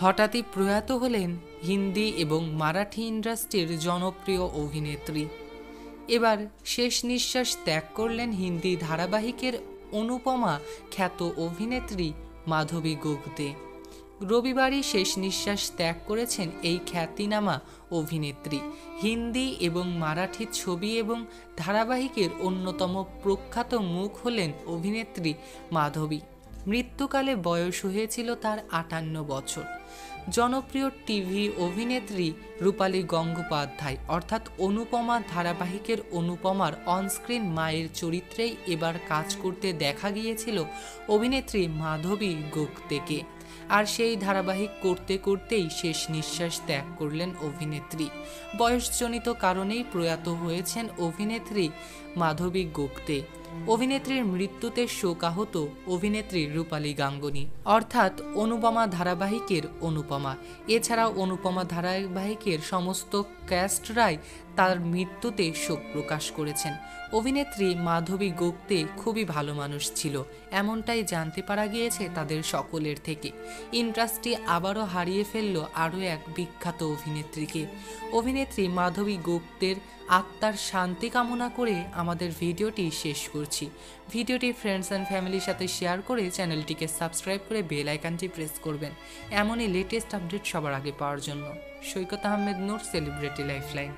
হঠাৎই প্রয়াত হলেন হিন্দি এবং মারাঠি ইন্ডাস্ট্রির জনপ্রিয় অভিনেত্রী। এবার শেষ নিঃশ্বাস ত্যাগ করলেন হিন্দি ধারাবাহিকের অনুপমা খ্যাত অভিনেত্রী মাধবী গোগদে রবিবারই শেষ নিঃশ্বাস ত্যাগ করেছেন এই খ্যাতিনামা অভিনেত্রী। হিন্দি এবং মারাঠি ছবি এবং ধারাবাহিকের অন্যতম প্রখ্যাত মুখ হলেন অভিনেত্রী মাধবী। মৃত্যুকালে বয়স হয়েছিল তার আটান্ন বছর। জনপ্রিয় টিভি অভিনেত্রী রূপালী গঙ্গোপাধ্যায়, অর্থাৎ অনুপমা ধারাবাহিকের অনুপমার অনস্ক্রিন মায়ের চরিত্রেই এবার কাজ করতে দেখা গিয়েছিল অভিনেত্রী মাধবী গোগতেকে। আর সেই ধারাবাহিক করতে করতেই শেষ নিঃশ্বাস ত্যাগ করলেন অভিনেত্রী। বয়সজনিত কারণেই প্রয়াত হয়েছেন অভিনেত্রী মাধবী গোগতে। অভিনেত্রীর মৃত্যুতে শোকাহত অভিনেত্রী রূপালী গাঙ্গুনি অর্থাৎ অনুপমা ধারাবাহিকের অনুপমা। এছাড়াও অনুপমা ধারাবাহিকের সমস্ত ক্যাস্টরাই তার মৃত্যুতে শোক প্রকাশ করেছেন। অভিনেত্রী মাধবী গোপ্তে খুবই ভালো মানুষ ছিল। এমনটাই জানতে পারা গিয়েছে তাদের সকলের থেকে। ইন্ডাস্ট্রি আবারও হারিয়ে ফেলল আরও এক বিখ্যাত অভিনেত্রীকে। অভিনেত্রী মাধবী গুপ্তের আত্মার শান্তি কামনা করে আমাদের ভিডিওটি শেষ করছি। ভিডিওটি ফ্রেন্ডস অ্যান্ড ফ্যামিলির সাথে শেয়ার করে চ্যানেলটিকে সাবস্ক্রাইব করে বেল আইকনটি প্রেস করবেন। এমনই লেটেস্ট আপডেট সবার আগে পাওয়ার জন্য। Saikat Ahmed Noor celebrity lifeline